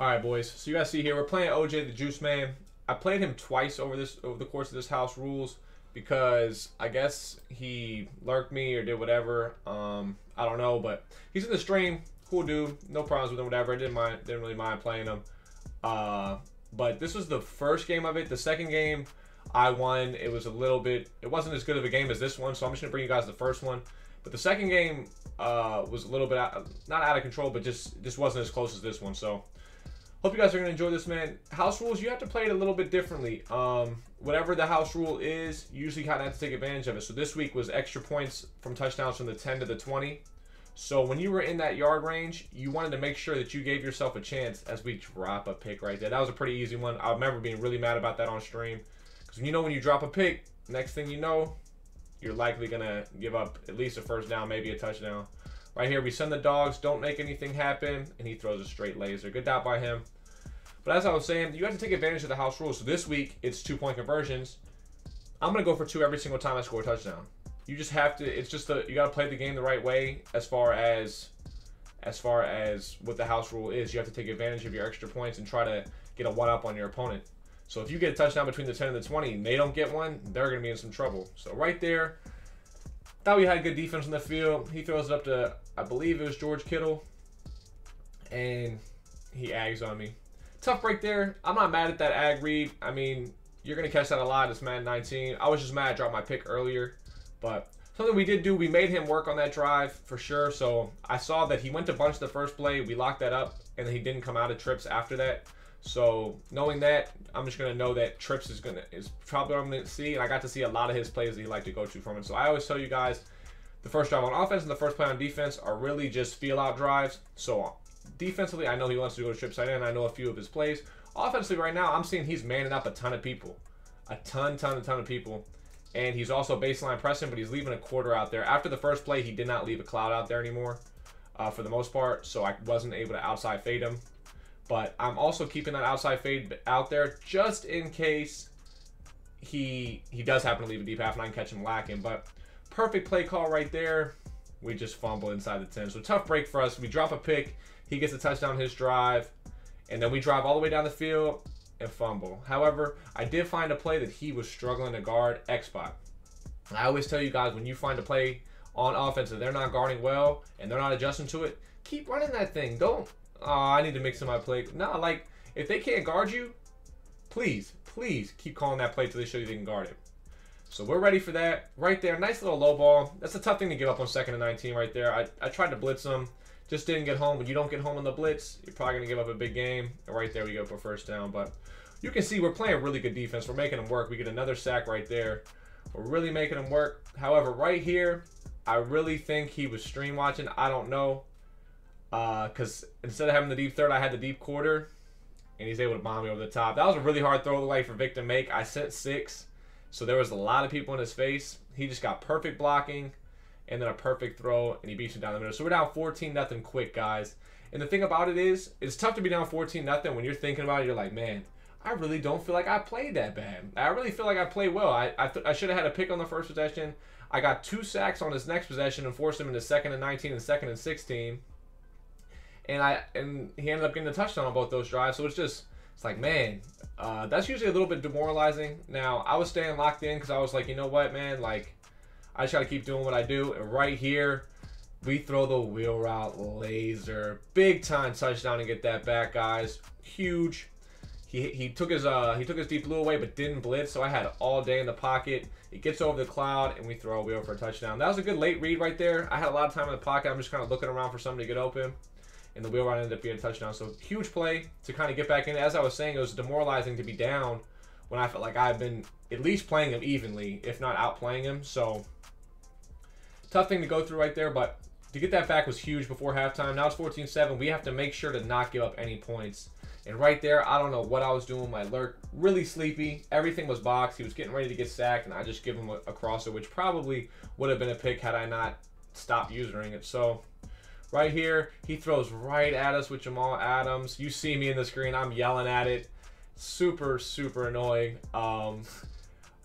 All right, boys. So you guys see here, we're playing OJ the Juice Man. I played him twice over this over the course of this house rules because I guess he lurked me or did whatever. Um, I don't know, but he's in the stream. Cool dude, no problems with him, whatever. I didn't mind, didn't really mind playing him. Uh, but this was the first game of it. The second game, I won. It was a little bit. It wasn't as good of a game as this one, so I'm just gonna bring you guys the first one. But the second game uh, was a little bit out, not out of control, but just just wasn't as close as this one. So Hope you guys are going to enjoy this, man. House rules, you have to play it a little bit differently. Um, whatever the house rule is, you usually kind of have to take advantage of it. So this week was extra points from touchdowns from the 10 to the 20. So when you were in that yard range, you wanted to make sure that you gave yourself a chance as we drop a pick right there. That was a pretty easy one. I remember being really mad about that on stream. Because you know when you drop a pick, next thing you know, you're likely going to give up at least a first down, maybe a touchdown. Right here, we send the dogs, don't make anything happen, and he throws a straight laser. Good dot by him. But as I was saying, you have to take advantage of the house rules. So this week, it's two-point conversions. I'm going to go for two every single time I score a touchdown. You just have to, it's just the, you got to play the game the right way as far as, as far as what the house rule is. You have to take advantage of your extra points and try to get a one-up on your opponent. So if you get a touchdown between the 10 and the 20 and they don't get one, they're going to be in some trouble. So right there, Thought we had good defense in the field. He throws it up to, I believe it was George Kittle. And he ags on me. Tough break there. I'm not mad at that ag read. I mean, you're going to catch that a lot. It's Madden 19. I was just mad I dropped my pick earlier. But something we did do, we made him work on that drive for sure. So I saw that he went to bunch the first play. We locked that up. And he didn't come out of trips after that. So knowing that, I'm just gonna know that Trips is gonna is probably what I'm gonna see, and I got to see a lot of his plays that he liked to go to from him. So I always tell you guys, the first drive on offense and the first play on defense are really just feel out drives. So defensively, I know he wants to go to Trips side and I know a few of his plays. Offensively, right now, I'm seeing he's manning up a ton of people, a ton, ton, a ton of people. And he's also baseline pressing, but he's leaving a quarter out there. After the first play, he did not leave a cloud out there anymore, uh, for the most part. So I wasn't able to outside fade him. But I'm also keeping that outside fade out there just in case he he does happen to leave a deep half and I can catch him lacking. But perfect play call right there. We just fumble inside the 10. So tough break for us. We drop a pick. He gets a touchdown his drive. And then we drive all the way down the field and fumble. However, I did find a play that he was struggling to guard X-Spot. I always tell you guys, when you find a play on offense that they're not guarding well and they're not adjusting to it, keep running that thing. Don't oh, I need to mix in my play. No, like, if they can't guard you, please, please keep calling that play till they show you they can guard it. So we're ready for that. Right there, nice little low ball. That's a tough thing to give up on second and 19 right there. I, I tried to blitz them. Just didn't get home. When you don't get home on the blitz, you're probably going to give up a big game. And right there we go for first down. But you can see we're playing really good defense. We're making them work. We get another sack right there. We're really making them work. However, right here, I really think he was stream watching. I don't know. Because uh, instead of having the deep third, I had the deep quarter. And he's able to bomb me over the top. That was a really hard throw away for Vick to make. I sent six. So there was a lot of people in his face. He just got perfect blocking and then a perfect throw, and he beats him down the middle. So we're down 14 nothing quick, guys. And the thing about it is, it's tough to be down 14 nothing when you're thinking about it. You're like, man, I really don't feel like I played that bad. I really feel like I played well. I I, I should have had a pick on the first possession. I got two sacks on his next possession and forced him into second and 19 and second and 16 and I and he ended up getting a touchdown on both those drives. So it's just it's like man, uh, that's usually a little bit demoralizing. Now I was staying locked in because I was like, you know what, man, like I just gotta keep doing what I do. And right here, we throw the wheel route laser, big time touchdown and get that back, guys. Huge. He, he took his uh he took his deep blue away but didn't blitz so I had all day in the pocket. It gets over the cloud and we throw a wheel for a touchdown. That was a good late read right there. I had a lot of time in the pocket. I'm just kind of looking around for somebody to get open and the wheel route ended up being a touchdown. So huge play to kind of get back in. As I was saying, it was demoralizing to be down when I felt like I've been at least playing him evenly, if not outplaying him. So tough thing to go through right there, but to get that back was huge before halftime. Now it's 14-7. We have to make sure to not give up any points. And right there, I don't know what I was doing. My lurk really sleepy. Everything was boxed. He was getting ready to get sacked, and I just give him a, a crosser, which probably would have been a pick had I not stopped using it. So Right here, he throws right at us with Jamal Adams. You see me in the screen. I'm yelling at it. Super, super annoying. Um,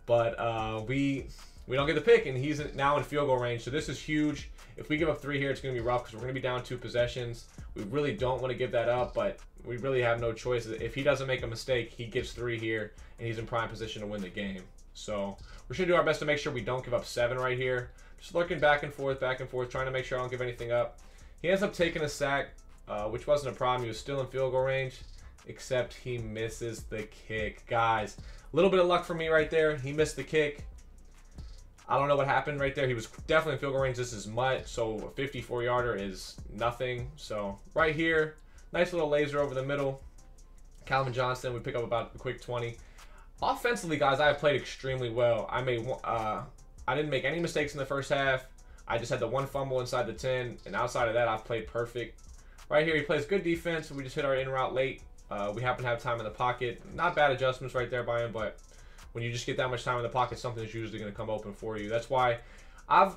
but uh, we we don't get the pick, and he's now in field goal range. So this is huge. If we give up three here, it's going to be rough because we're going to be down two possessions. We really don't want to give that up, but we really have no choice. If he doesn't make a mistake, he gets three here, and he's in prime position to win the game. So going to do our best to make sure we don't give up seven right here. Just looking back and forth, back and forth, trying to make sure I don't give anything up. He ends up taking a sack, uh, which wasn't a problem. He was still in field goal range, except he misses the kick. Guys, a little bit of luck for me right there. He missed the kick. I don't know what happened right there. He was definitely in field goal range. This is MUT, so a 54 yarder is nothing. So right here, nice little laser over the middle. Calvin Johnson would pick up about a quick 20. Offensively, guys, I have played extremely well. I made uh, I didn't make any mistakes in the first half. I just had the one fumble inside the 10, and outside of that, I've played perfect. Right here, he plays good defense. We just hit our in route late. Uh, we happen to have time in the pocket. Not bad adjustments right there by him, but when you just get that much time in the pocket, something's usually going to come open for you. That's why I've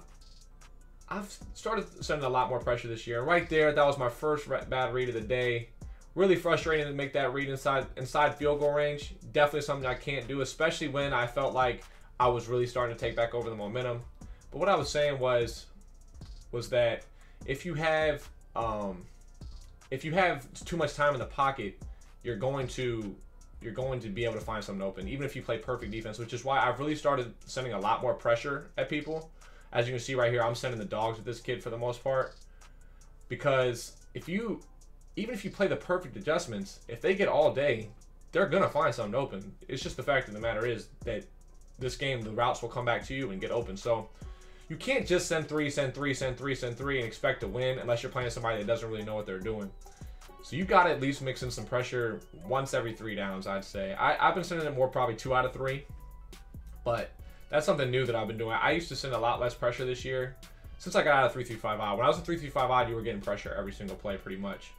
I've started sending a lot more pressure this year. And right there, that was my first bad read of the day. Really frustrating to make that read inside inside field goal range. Definitely something I can't do, especially when I felt like I was really starting to take back over the momentum. But what I was saying was was that if you have um, if you have too much time in the pocket, you're going to you're going to be able to find something open, even if you play perfect defense, which is why I've really started sending a lot more pressure at people. As you can see right here, I'm sending the dogs with this kid for the most part. Because if you, even if you play the perfect adjustments, if they get all day, they're going to find something open. It's just the fact of the matter is that this game, the routes will come back to you and get open. So you can't just send three, send three, send three, send three, and expect to win unless you're playing somebody that doesn't really know what they're doing. So you got to at least mix in some pressure once every three downs, I'd say. I, have been sending it more probably two out of three, but that's something new that I've been doing. I used to send a lot less pressure this year since I got out of 335 odd. When I was a 335 odd, you were getting pressure every single play pretty much.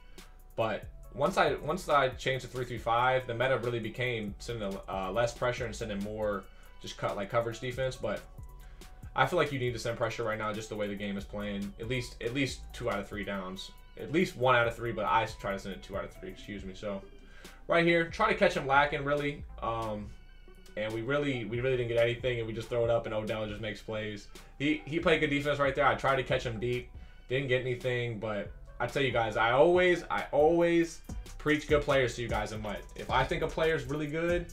But once I once I changed to 335, the meta really became sending uh, less pressure and sending more just cut like coverage defense. But I feel like you need to send pressure right now, just the way the game is playing. At least at least two out of three downs at least one out of three, but I try to send it two out of three, excuse me. So right here, try to catch him lacking really. Um, and we really we really didn't get anything and we just throw it up and Odell just makes plays. He he played good defense right there. I tried to catch him deep. Didn't get anything, but I tell you guys, I always I always preach good players to you guys in MUT. If I think a player's really good,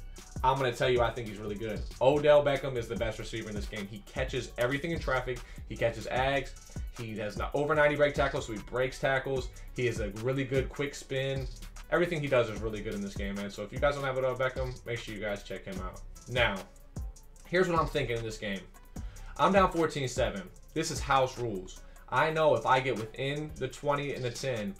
I'm going to tell you I think he's really good. Odell Beckham is the best receiver in this game. He catches everything in traffic. He catches ags. He has over 90 break tackles, so he breaks tackles. He has a really good quick spin. Everything he does is really good in this game, man. So if you guys don't have Odell Beckham, make sure you guys check him out. Now, here's what I'm thinking in this game. I'm down 14-7. This is house rules. I know if I get within the 20 and the 10,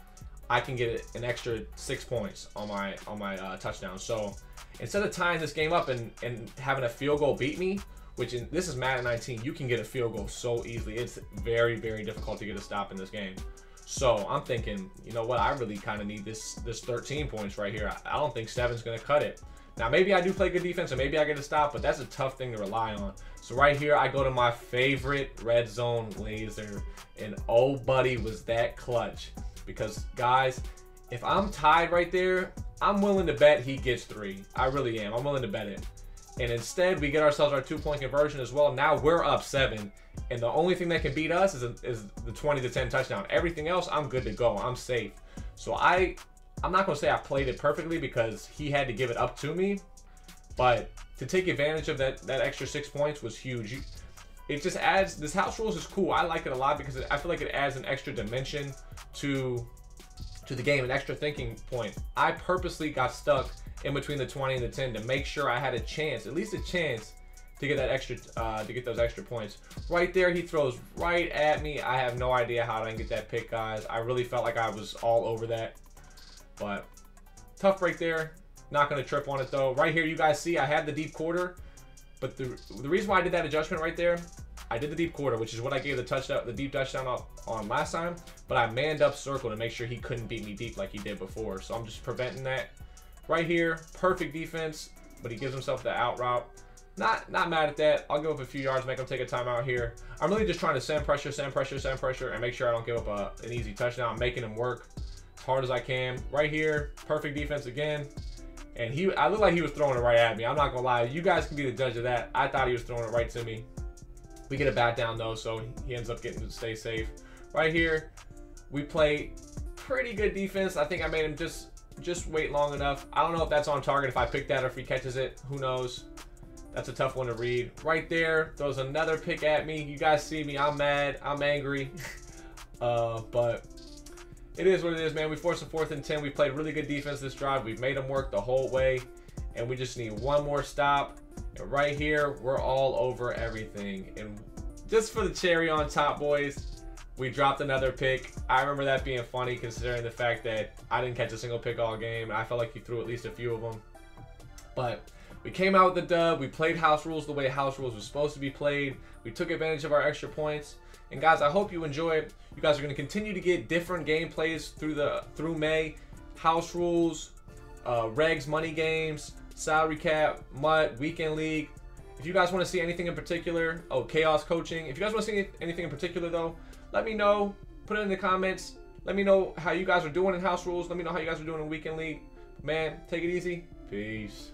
I can get an extra six points on my on my uh, touchdown. So instead of tying this game up and, and having a field goal beat me, which in, this is Madden 19, you can get a field goal so easily. It's very, very difficult to get a stop in this game. So I'm thinking, you know what? I really kind of need this this 13 points right here. I, I don't think seven's going to cut it. Now, maybe I do play good defense and maybe I get a stop, but that's a tough thing to rely on. So right here, I go to my favorite red zone laser. And oh, buddy, was that clutch. Because, guys, if I'm tied right there, I'm willing to bet he gets three. I really am. I'm willing to bet it. And instead, we get ourselves our two-point conversion as well. Now we're up seven. And the only thing that can beat us is, a, is the 20 to 10 touchdown. Everything else, I'm good to go. I'm safe. So I, I'm not going to say I played it perfectly because he had to give it up to me. But to take advantage of that, that extra six points was huge. It just adds, this house rules is cool. I like it a lot because I feel like it adds an extra dimension to to the game, an extra thinking point. I purposely got stuck in between the 20 and the 10 to make sure I had a chance, at least a chance, to get that extra, uh, to get those extra points. Right there, he throws right at me. I have no idea how I didn't get that pick, guys. I really felt like I was all over that. But tough break there. Not going to trip on it, though. Right here, you guys see I had the deep quarter. But the, the reason why I did that adjustment right there, I did the deep quarter, which is what I gave the touchdown, the deep touchdown on last time. But I manned up circle to make sure he couldn't beat me deep like he did before. So I'm just preventing that. Right here, perfect defense, but he gives himself the out route. Not not mad at that. I'll give up a few yards, make him take a timeout here. I'm really just trying to send pressure, send pressure, send pressure, and make sure I don't give up a, an easy touchdown. I'm making him work as hard as I can. Right here, perfect defense again. And he, I look like he was throwing it right at me. I'm not gonna lie. You guys can be the judge of that. I thought he was throwing it right to me. We get a bat down though, so he ends up getting to stay safe. Right here, we play pretty good defense. I think I made him just just wait long enough. I don't know if that's on target, if I pick that or if he catches it. Who knows? That's a tough one to read. Right there, throws another pick at me. You guys see me. I'm mad. I'm angry. uh, but it is what it is, man. We forced a fourth and 10. We played really good defense this drive. We've made them work the whole way. And we just need one more stop. Right here, we're all over everything. And just for the cherry on top, boys, we dropped another pick. I remember that being funny considering the fact that I didn't catch a single pick all game. I felt like you threw at least a few of them. But we came out with the dub. We played house rules the way house rules were supposed to be played. We took advantage of our extra points. And guys, I hope you enjoy it. You guys are going to continue to get different gameplays through the through May. House rules, uh, regs, money games, salary cap, MUT, weekend league. If you guys want to see anything in particular, oh, KAus coaching. If you guys want to see anything in particular though, let me know. Put it in the comments. Let me know how you guys are doing in house rules. Let me know how you guys are doing in weekend league. Man, take it easy. Peace.